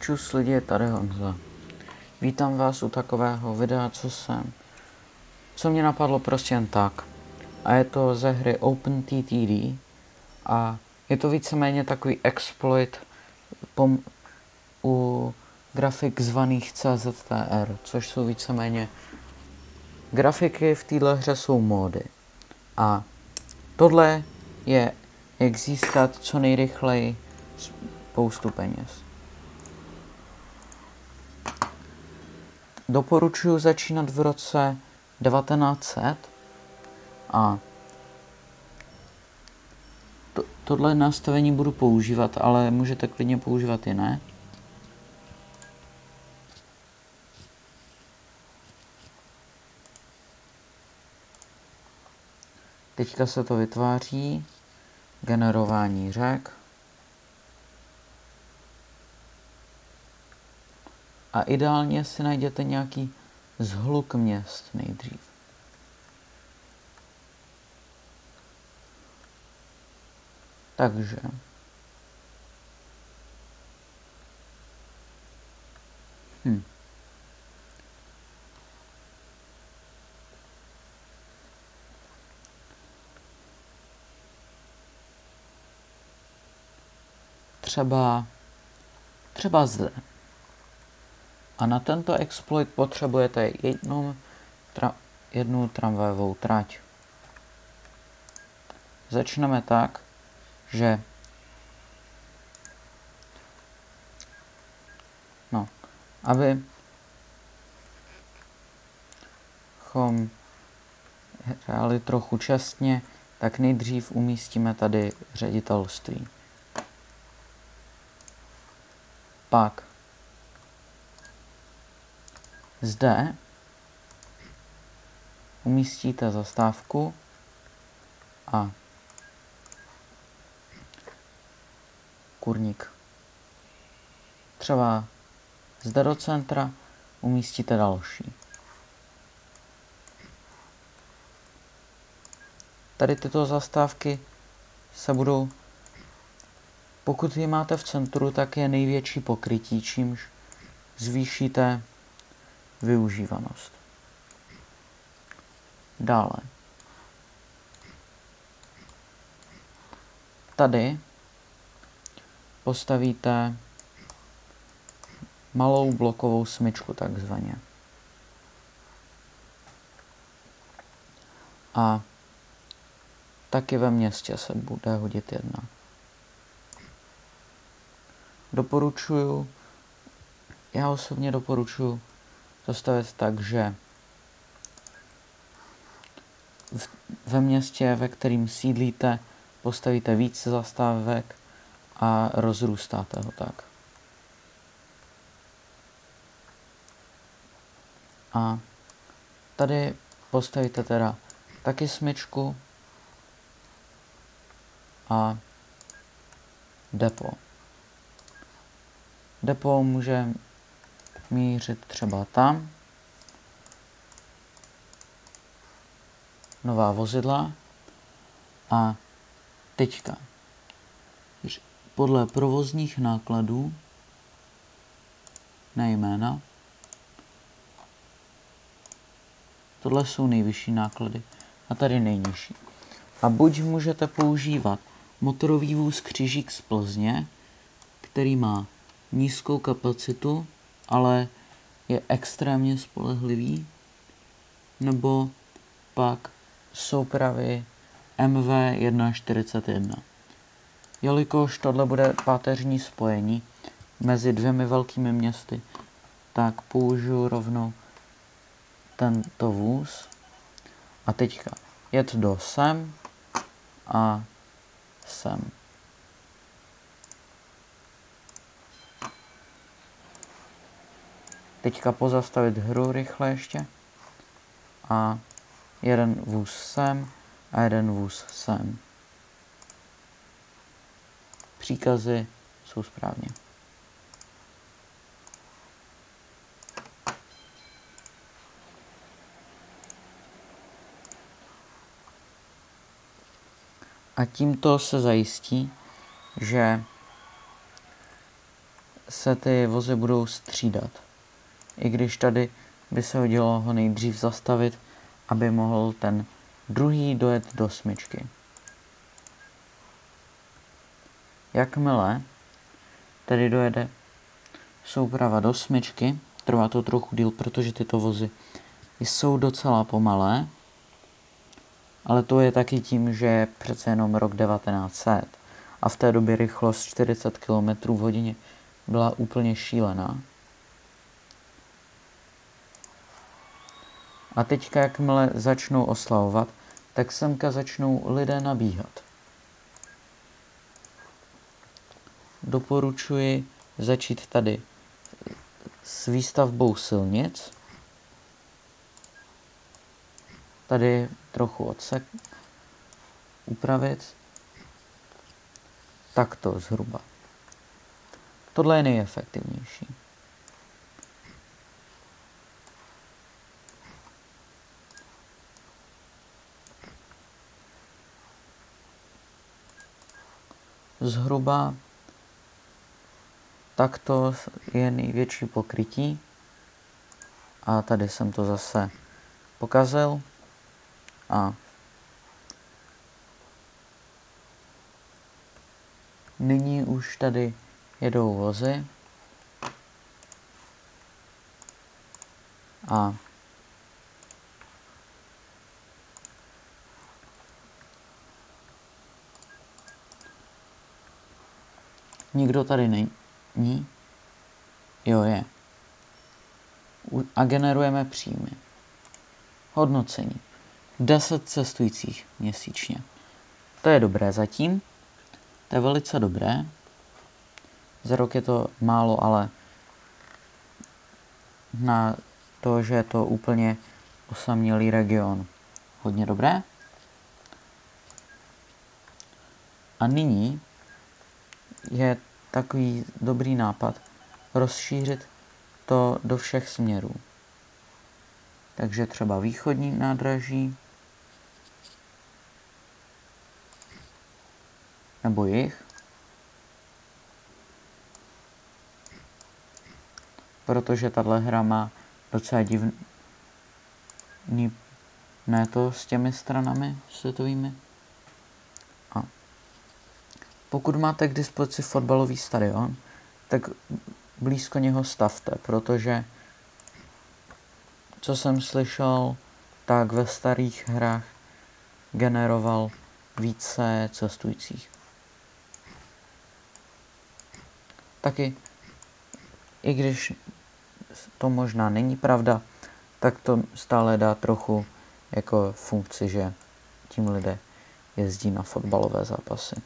Čus lidi, tady Honza. Vítám vás u takového videa, co jsem. Co mě napadlo prostě jen tak. A je to ze hry OpenTTD. A je to víceméně takový exploit pom- u grafik zvaných CZTR, což jsou víceméně grafiky v této hře jsou módy. A tohle je jak získat co nejrychleji spoustu peněz. Doporučuji začínat v roce 1900 a to, tohle nastavení budu používat, ale můžete klidně používat jiné. Teďka se to vytváří, generování řek. A ideálně si najděte nějaký zhluk měst nejdřív. Takže hm. třeba třeba zde. A na tento exploit potřebujete jednu, tra, jednu tramvajovou trať. Začneme tak, že no, aby chom hráli trochu čestně, tak nejdřív umístíme tady ředitelství. Pak zde umístíte zastávku a kurník. Třeba zde do centra umístíte další. Tady tyto zastávky se budou, pokud je máte v centru, tak je největší pokrytí, čímž zvýšíte využívanost. Dále. Tady postavíte malou blokovou smyčku takzvaně. A taky ve městě se bude hodit jedna. Doporučuju, já osobně doporučuju to stavit tak, že v, ve městě, ve kterým sídlíte, postavíte více zastávek a rozrůstáte ho tak. A tady postavíte teda taky smyčku a depo. Depo může mířit třeba tam. Nová vozidla. A teďka podle provozních nákladů na jména. Tohle jsou nejvyšší náklady a tady nejnižší. A buď můžete používat motorový vůz Křižík z Plzně, který má nízkou kapacitu, ale je extrémně spolehlivý, nebo pak soupravy MV141. Jelikož tohle bude páteřní spojení mezi dvěmi velkými městy, tak použiju rovnou tento vůz. A teďka jet do sem a sem. Teďka pozastavit hru rychle ještě. A jeden vůz sem a jeden vůz sem příkazy jsou správně. A tímto se zajistí, že se ty vozy budou střídat. I když tady by se hodilo ho nejdřív zastavit, aby mohl ten druhý dojet do smyčky. Jakmile tedy dojede souprava do smyčky, trvá to trochu díl, protože tyto vozy jsou docela pomalé, ale to je taky tím, že je přece jenom rok 1900 a v té době rychlost 40 km v hodině byla úplně šílená. A teďka, jakmile začnou oslavovat, tak semka začnou lidé nabíhat. Doporučuji začít tady s výstavbou silnic. Tady trochu odsek upravit. Takto zhruba. Tohle je nejefektivnější. Zhruba takto je největší pokrytí. A tady jsem to zase pokazil. A nyní už tady jedou vozy. A nikdo tady není. Jo, je. A generujeme příjmy. Hodnocení. 10 cestujících měsíčně. To je dobré zatím. To je velice dobré. Za rok je to málo, ale na to, že je to úplně osamělý region. Hodně dobré. A nyní je takový dobrý nápad rozšířit to do všech směrů. Takže třeba východní nádraží, nebo jich, protože tahle hra má docela divný ne to s těmi stranami světovými. Pokud máte k dispozici fotbalový stadion, tak blízko něho stavte, protože co jsem slyšel, tak ve starých hrách generoval více cestujících. Taky, i když to možná není pravda, tak to stále dá trochu jako funkci, že tím lidé jezdí na fotbalové zápasy.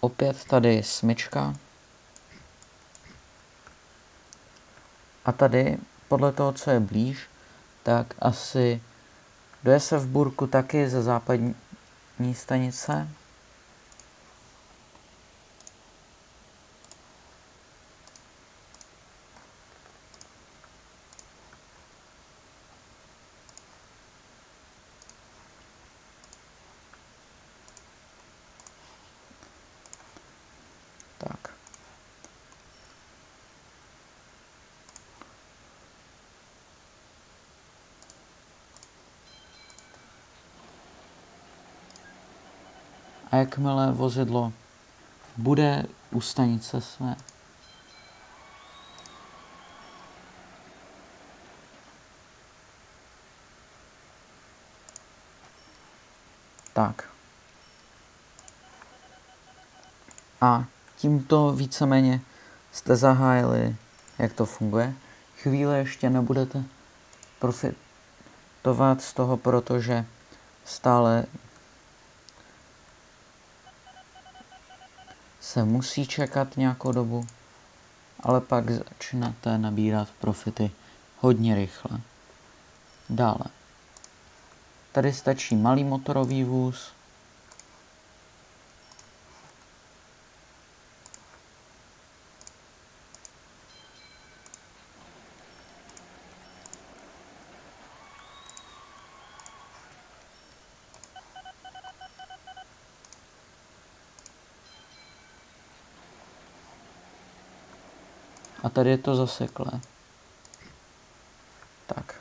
Opět tady smyčka. A tady, podle toho, co je blíž, tak asi do Burku taky ze západní stanice. Jakmile vozidlo bude u stanice své, Tak. A tímto víceméně jste zahájili, jak to funguje. Chvíli ještě nebudete profitovat z toho, protože stále se musí čekat nějakou dobu, ale pak začnete nabírat profity hodně rychle. Dále. Tady stačí malý motorový vůz, A tady je to zaseklé. Tak.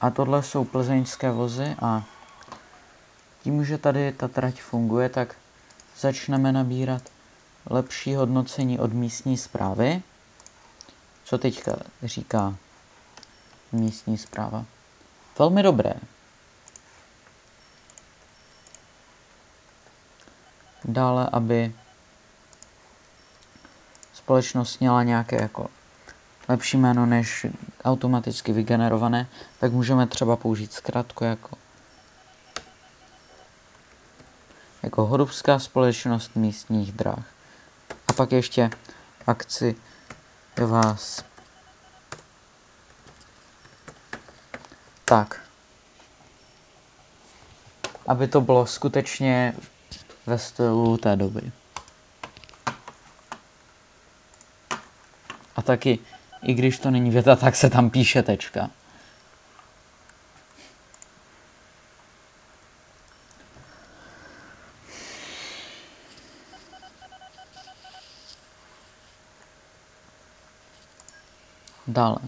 A tohle jsou plzeňské vozy a tím, že tady ta trať funguje, tak začneme nabírat lepší hodnocení od místní zprávy. Co teďka říká místní zpráva? Velmi dobré. Dále, aby společnost měla nějaké jako lepší jméno než automaticky vygenerované, tak můžeme třeba použít zkrátku jako jako Horubská společnost místních drah. A pak ještě akci vás. Tak. Aby to bylo skutečně ve stylu té doby. Taky, i když to není věta, tak se tam píše tečka. Dále.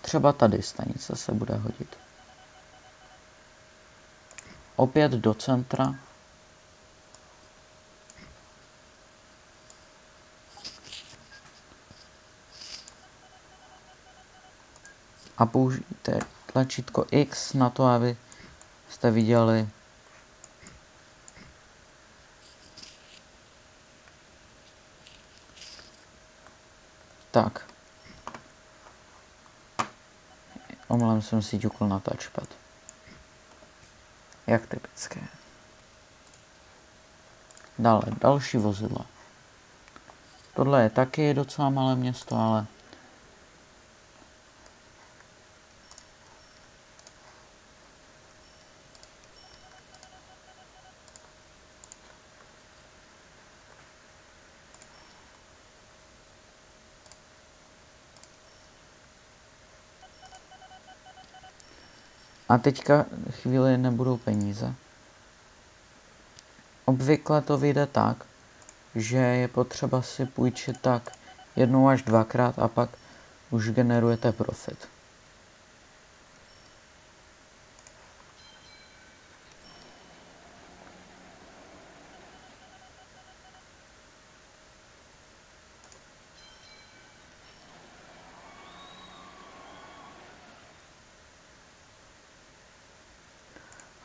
Třeba tady stanice se bude hodit. Opět do centra. A použijte tlačítko X na to, aby jste viděli Tak. Omylem jsem si ťukl na touchpad. Jak typické. Dále, další vozidla. Tohle je taky docela malé město, ale A teďka chvíli nebudou peníze. Obvykle to vyjde tak, že je potřeba si půjčit tak jednou až dvakrát a pak už generujete profit.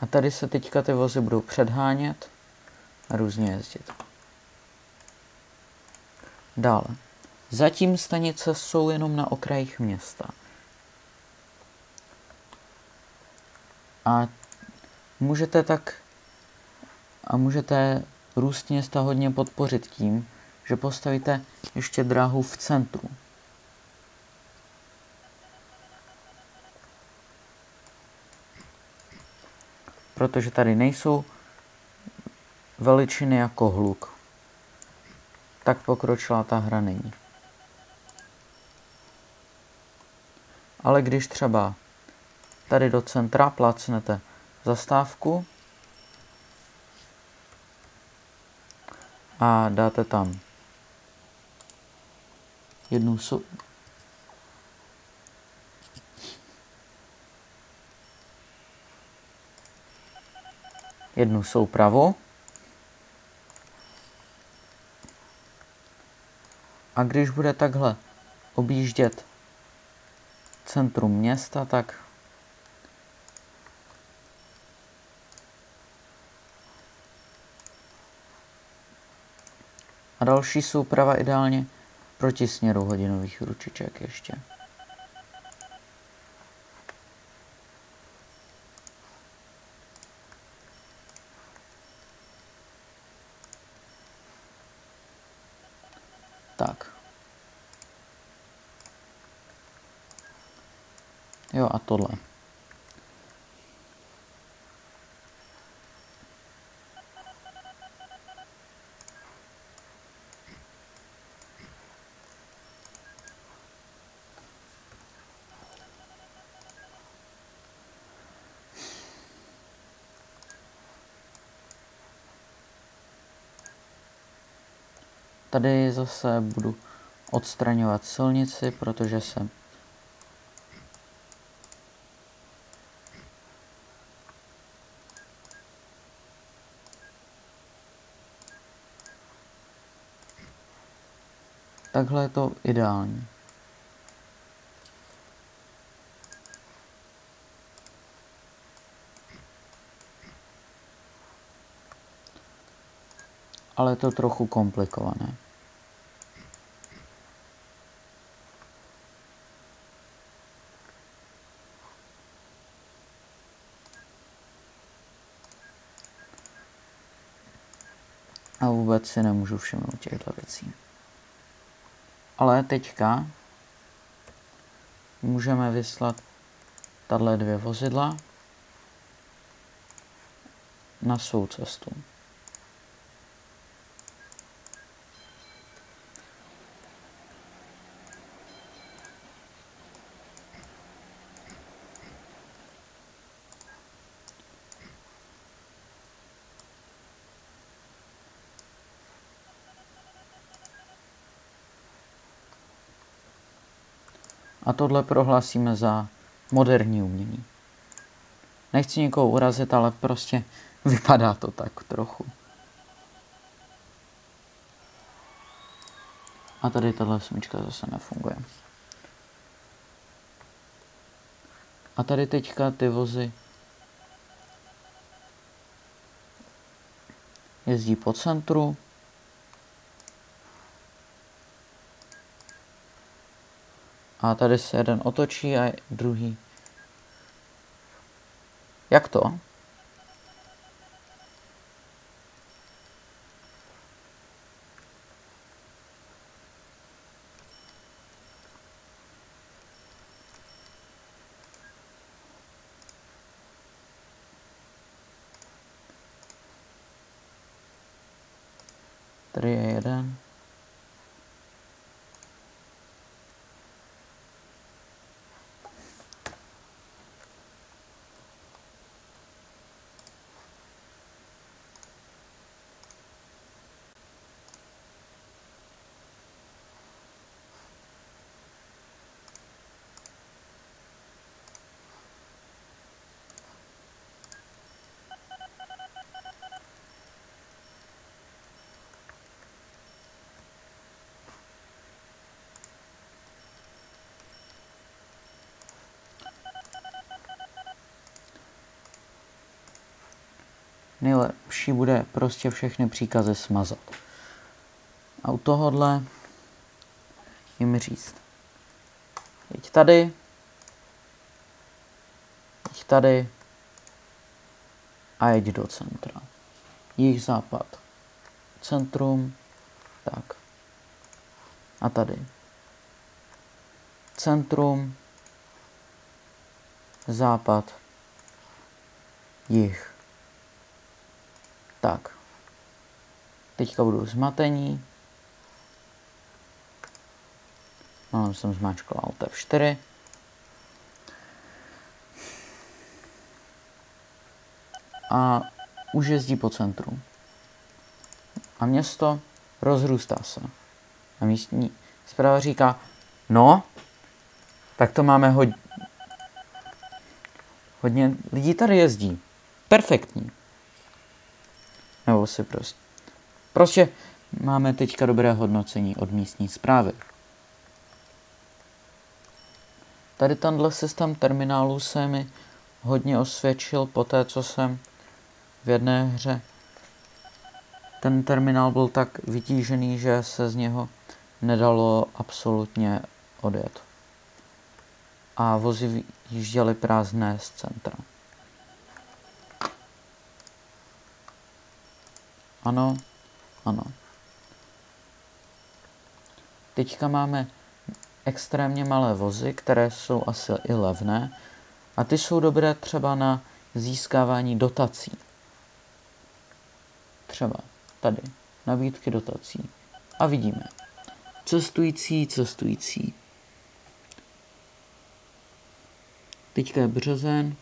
A tady se teďka ty vozy budou předhánět a různě jezdit. Dále. Zatím stanice jsou jenom na okrajích města. A můžete tak a můžete růst města hodně podpořit tím, že postavíte ještě dráhu v centru. Protože tady nejsou veličiny jako hluk. Tak pokročila ta hra není. Ale když třeba tady do centra placnete zastávku a dáte tam jednu jednu soupravu. A když bude takhle objíždět centrum města, tak a další souprava ideálně proti směru hodinových ručiček ještě. Tak. Jo a tohle. Tady zase budu odstraňovat silnici, protože se Takhle je to ideální. Ale je to trochu komplikované. A vůbec si nemůžu všimnout těchto věcí. Ale teďka můžeme vyslat tahle dvě vozidla na svou cestu. A tohle prohlásíme za moderní umění. Nechci nikoho urazit, ale prostě vypadá to tak trochu. A tady tahle smyčka zase nefunguje. A tady teďka ty vozy jezdí po centru. A tady se jeden otočí a druhý. Jak to? Tady je jeden. Nejlepší bude prostě všechny příkazy smazat. A u tohohle jim říct. Jeď tady, jeď tady a jeď do centra. Jich západ. Centrum, tak. A tady. Centrum, západ, jich. Tak. Teďka budu zmatení. Mám jsem zmáčkal Alt F4. A už jezdí po centru. A město rozrůstá se. A místní zpráva říká, no, tak to máme hodně, hodně lidí tady jezdí. Perfektní. Nebo si prostě. Prostě máme teďka dobré hodnocení od místní zprávy. Tady tenhle systém terminálu se mi hodně osvědčil po té, co jsem v jedné hře ten terminál byl tak vytížený, že se z něho nedalo absolutně odjet. A vozy jížděly prázdné z centra. Ano, ano. Teďka máme extrémně malé vozy, které jsou asi i levné a ty jsou dobré třeba na získávání dotací. Třeba tady, nabídky dotací. A vidíme. Cestující, cestující. Teďka je březen,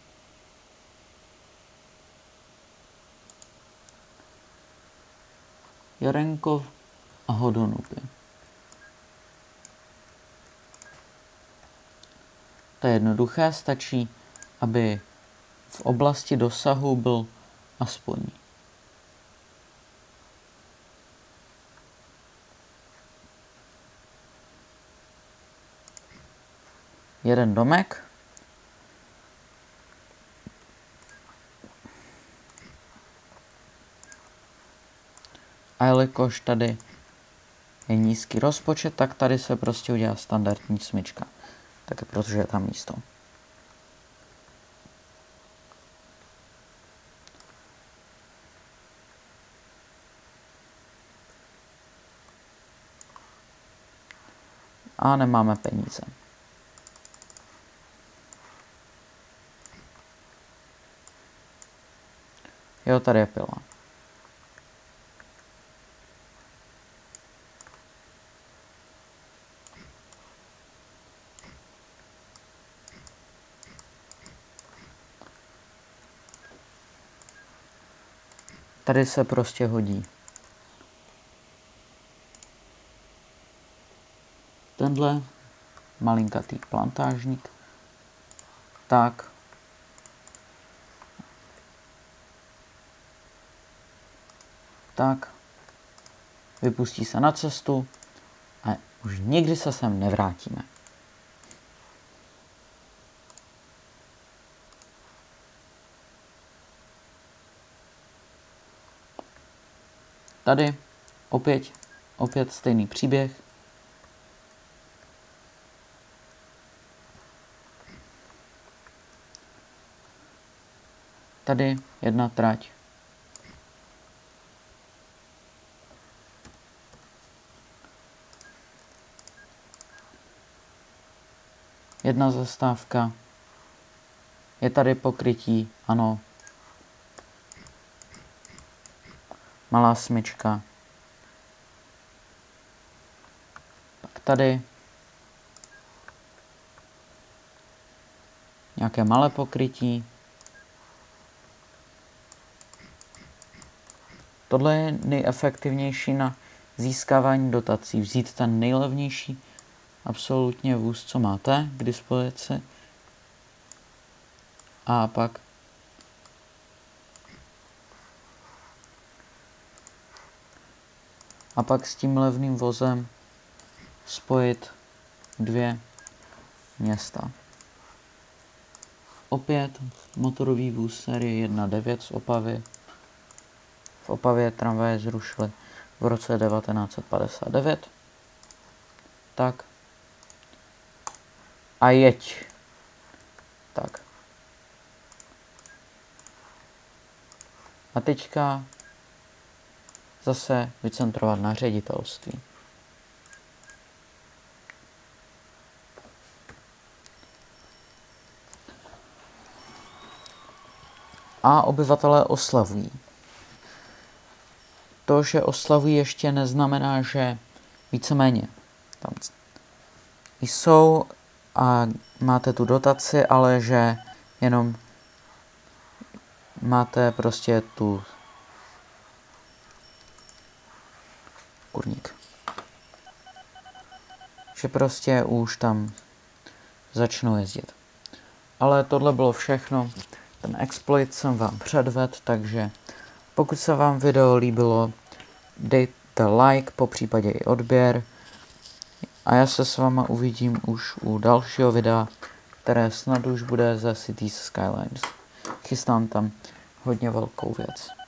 Jarenkov a Hodonuby. To je jednoduché, stačí, aby v oblasti dosahu byl aspoň jeden domek A jelikož tady je nízký rozpočet, tak tady se prostě udělá standardní smyčka. Také protože je tam místo. A nemáme peníze. Jo, tady je pila. Tady se prostě hodí. Tenhle malinkatý plantážník. Tak, tak, vypustí se na cestu a už nikdy se sem nevrátíme. Tady opět, opět stejný příběh. Tady jedna trať jedna zastávka. Je tady pokrytí, ano. Malá smyčka. Pak tady. Nějaké malé pokrytí. Tohle je nejefektivnější na získávání dotací. Vzít ten nejlevnější absolutně vůz, co máte k dispozici. A pak a pak s tím levným vozem spojit dvě města. Opět motorový vůz série 1.9 z Opavy. V Opavě tramvaje zrušili v roce 1959. Tak, a jeď. Tak. A teďka zase vycentrovat na ředitelství. A obyvatelé oslavují. To, že oslavují, ještě neznamená, že víceméně tam jsou a máte tu dotaci, ale že jenom máte prostě tu kurník. Že prostě už tam začnou jezdit. Ale tohle bylo všechno. Ten exploit jsem vám předved, takže pokud se vám video líbilo, dejte like, po případě i odběr. A já se s váma uvidím už u dalšího videa, které snad už bude ze Cities Skylines. Chystám tam hodně velkou věc.